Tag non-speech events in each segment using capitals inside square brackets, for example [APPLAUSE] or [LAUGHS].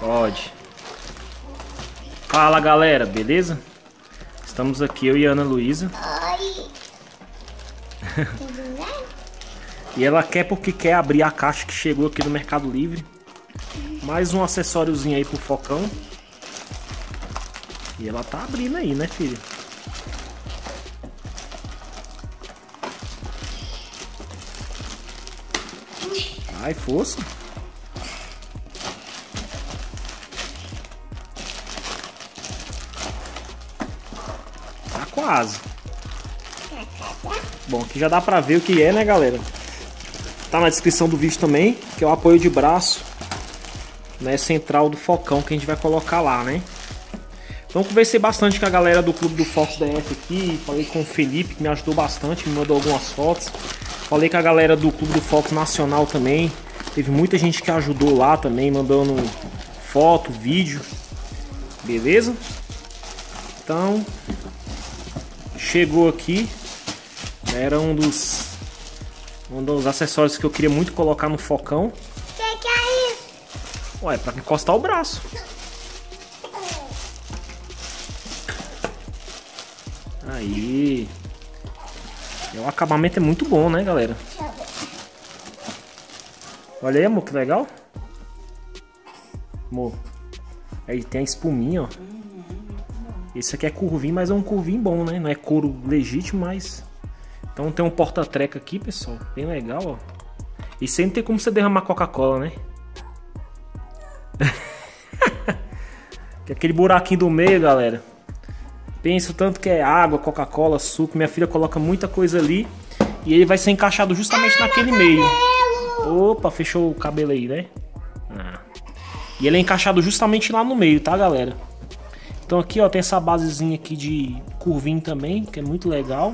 Pode. Fala galera, beleza? Estamos aqui, eu e a Ana Luísa. Oi. [LAUGHS] E ela quer porque quer abrir a caixa que chegou aqui do Mercado Livre. Mais um acessóriozinho aí pro focão. E ela tá abrindo aí, né, filha? Ai, força. Quase. Bom, aqui já dá pra ver o que é, né, galera? Tá na descrição do vídeo também, que é o apoio de braço né, central do focão que a gente vai colocar lá, né? Então conversei bastante com a galera do Clube do Fox DF aqui, falei com o Felipe que me ajudou bastante, me mandou algumas fotos. Falei com a galera do Clube do Fox Nacional também. Teve muita gente que ajudou lá também, mandando foto, vídeo. Beleza? Então, chegou aqui. Era um dos um dos acessórios que eu queria muito colocar no focão. Que que é isso? Ué, pra encostar o braço. Aí. E o acabamento é muito bom, né, galera? Olha aí, amor, que legal. Amor. Aí tem a espuminha, ó. Esse aqui é curvinho, mas é um curvinho bom, né? Não é couro legítimo, mas... Então tem um porta-treca aqui, pessoal. Bem legal, ó. E sem ter como você derramar Coca-Cola, né? [LAUGHS] que aquele buraquinho do meio, galera. Pensa tanto que é água, Coca-Cola, suco. Minha filha coloca muita coisa ali. E ele vai ser encaixado justamente naquele meio. Opa, fechou o cabelo aí, né? Ah. E ele é encaixado justamente lá no meio, tá, galera? Então aqui, ó, tem essa basezinha aqui de curvinho também, que é muito legal.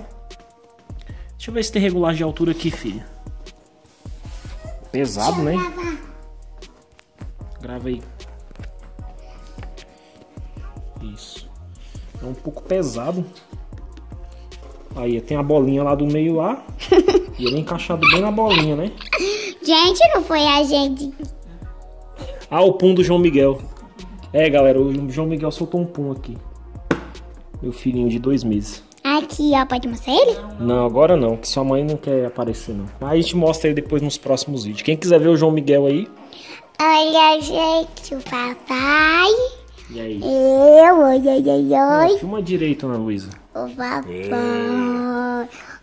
Deixa eu ver se tem regulagem de altura aqui, filha. Pesado, né? Gravar. Grava aí. Isso. É um pouco pesado. Aí tem a bolinha lá do meio lá. [LAUGHS] e ele é encaixado bem na bolinha, né? Gente, não foi a gente. Ah, o pum do João Miguel. É, galera, o João Miguel soltou um pum aqui. Meu filhinho de dois meses. Aqui, ó, pode mostrar ele? Não, agora não, que sua mãe não quer aparecer, não. Mas a gente mostra ele depois nos próximos vídeos. Quem quiser ver o João Miguel aí. Olha, gente, o papai. E aí? Eu, oi, oi, oi, Não, oi. filma direito, Ana Luísa. O papai.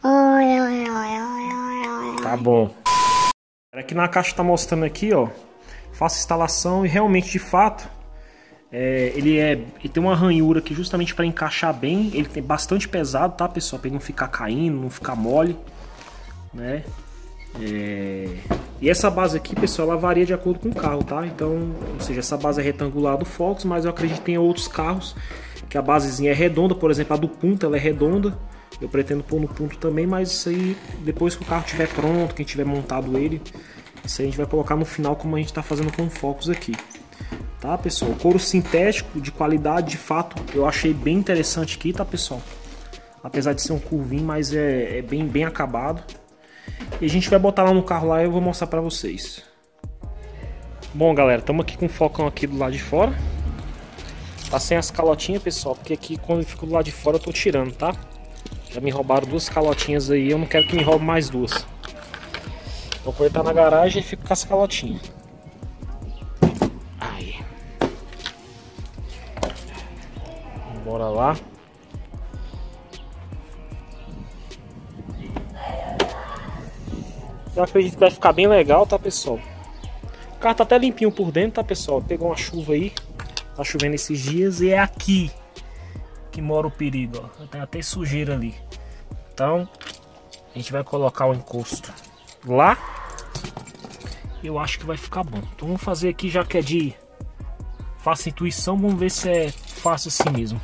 Oi, oi, oi, oi, oi, oi. Tá bom. Aqui na caixa tá mostrando aqui, ó. Faço instalação e realmente, de fato, é, ele é, ele tem uma ranhura aqui justamente para encaixar bem. Ele tem bastante pesado, tá, pessoal? Para ele não ficar caindo, não ficar mole, né? É, E essa base aqui, pessoal, ela varia de acordo com o carro, tá? Então, ou seja, essa base é retangular do Fox, mas eu acredito que tem outros carros que a basezinha é redonda, por exemplo, a do Punto ela é redonda. Eu pretendo pôr no ponto também, mas isso aí depois que o carro estiver pronto, quem tiver montado ele, isso aí a gente vai colocar no final como a gente está fazendo com o Focus aqui. Tá, pessoal? Couro sintético de qualidade, de fato, eu achei bem interessante aqui, tá, pessoal? Apesar de ser um curvinho, mas é, é bem, bem acabado. E a gente vai botar lá no carro lá e eu vou mostrar pra vocês. Bom, galera, estamos aqui com o focão aqui do lado de fora. Tá sem as calotinhas, pessoal, porque aqui quando fica do lado de fora eu tô tirando, tá? Já me roubaram duas calotinhas aí, eu não quero que me roube mais duas. Vou cortar na garagem fico com as calotinhas. Bora lá. Eu acredito que vai ficar bem legal, tá, pessoal? O carro tá até limpinho por dentro, tá, pessoal? Pegou uma chuva aí. Tá chovendo esses dias e é aqui que mora o perigo, ó. Tem até sujeira ali. Então, a gente vai colocar o encosto lá. Eu acho que vai ficar bom. Então vamos fazer aqui, já que é de fácil intuição, vamos ver se é fácil assim mesmo.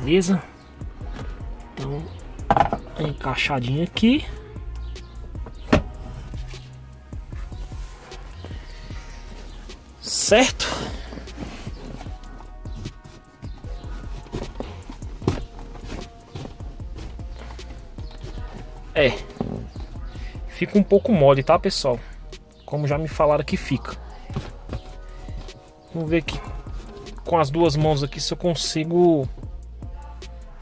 Beleza? Então, encaixadinho aqui. Certo? É. Fica um pouco mole, tá, pessoal? Como já me falaram que fica. Vamos ver aqui com as duas mãos aqui se eu consigo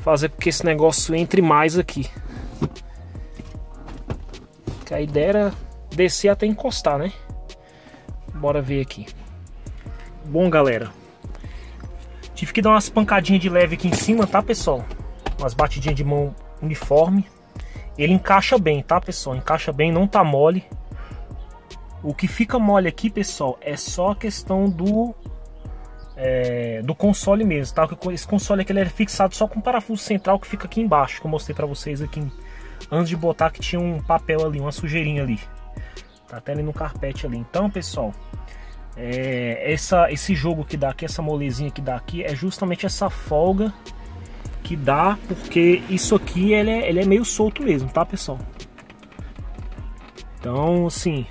fazer com que esse negócio entre mais aqui. Que a ideia era descer até encostar, né? Bora ver aqui. Bom, galera. Tive que dar umas pancadinhas de leve aqui em cima, tá, pessoal? Umas batidinhas de mão uniforme. Ele encaixa bem, tá, pessoal? Encaixa bem, não tá mole. O que fica mole aqui, pessoal, é só a questão do é, do console mesmo, tá? Esse console aqui ele é fixado só com o parafuso central que fica aqui embaixo, que eu mostrei para vocês aqui antes de botar que tinha um papel ali, uma sujeirinha ali. Tá até ali no carpete ali. Então, pessoal, é, essa, esse jogo que dá aqui, essa molezinha que dá aqui, é justamente essa folga que dá, porque isso aqui ele é, ele é meio solto mesmo, tá, pessoal? Então, assim,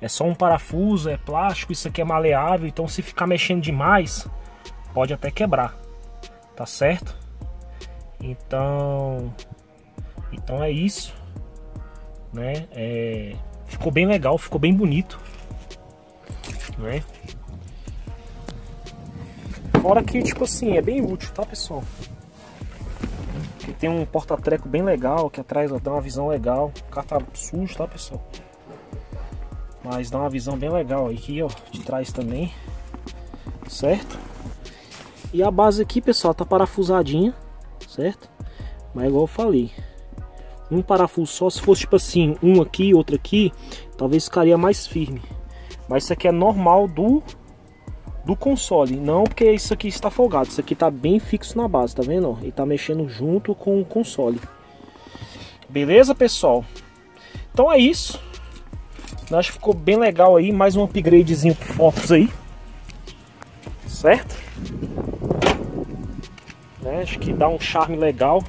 é só um parafuso, é plástico, isso aqui é maleável, então se ficar mexendo demais, pode até quebrar, tá certo? Então, então é isso, né? É, ficou bem legal, ficou bem bonito, né? Fora que, tipo assim, é bem útil, tá, pessoal? Que tem um porta-treco bem legal, que atrás dá uma visão legal. O carro tá sujo, tá, pessoal? Mas dá uma visão bem legal aqui, ó, de trás também. Certo? E a base aqui, pessoal, tá parafusadinha, certo? Mas igual eu falei, um parafuso só, se fosse tipo assim, um aqui, outro aqui, talvez ficaria mais firme. Mas isso aqui é normal do do console, não porque isso aqui está folgado, isso aqui tá bem fixo na base, tá vendo? Ele tá mexendo junto com o console. Beleza, pessoal? Então é isso. Acho que ficou bem legal aí, mais um upgradezinho pro Focus aí. Certo? Né? Acho que dá um charme legal.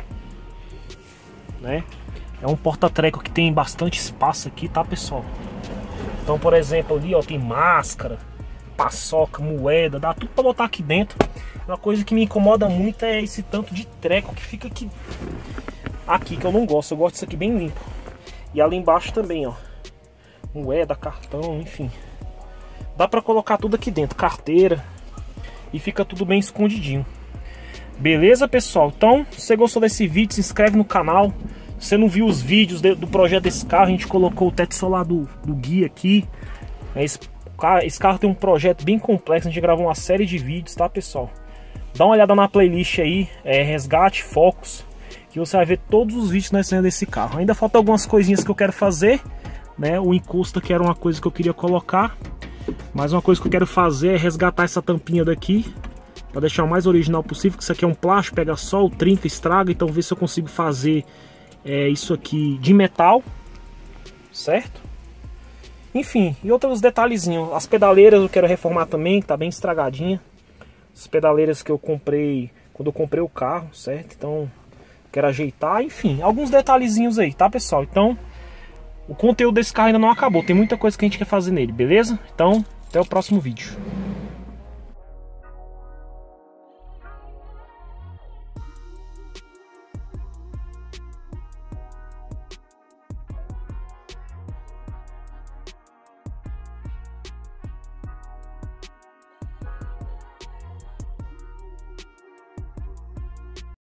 Né? É um porta-treco que tem bastante espaço aqui, tá, pessoal? Então, por exemplo, ali, ó, tem máscara, paçoca, moeda, dá tudo pra botar aqui dentro. Uma coisa que me incomoda muito é esse tanto de treco que fica aqui. Aqui, que eu não gosto. Eu gosto disso aqui bem limpo. E ali embaixo também, ó moeda, cartão, enfim. Dá para colocar tudo aqui dentro, carteira. E fica tudo bem escondidinho. Beleza, pessoal? Então, se você gostou desse vídeo, se inscreve no canal. Se você não viu os vídeos do projeto desse carro, a gente colocou o teto solar do, do guia aqui. Esse, esse carro tem um projeto bem complexo, a gente gravou uma série de vídeos, tá, pessoal? Dá uma olhada na playlist aí, é Resgate Focus, que você vai ver todos os vídeos nós temos desse carro. Ainda faltam algumas coisinhas que eu quero fazer, né? O encosto que era uma coisa que eu queria colocar. Mas uma coisa que eu quero fazer é resgatar essa tampinha daqui para deixar o mais original possível, que isso aqui é um plástico, pega sol, trinca, estraga, então ver se eu consigo fazer é, isso aqui de metal, certo? Enfim, e outros detalhezinhos, as pedaleiras eu quero reformar também, tá bem estragadinha. As pedaleiras que eu comprei quando eu comprei o carro, certo? Então, quero ajeitar, enfim, alguns detalhezinhos aí, tá pessoal? Então, o conteúdo desse carro ainda não acabou, tem muita coisa que a gente quer fazer nele, beleza? Então, até o próximo vídeo.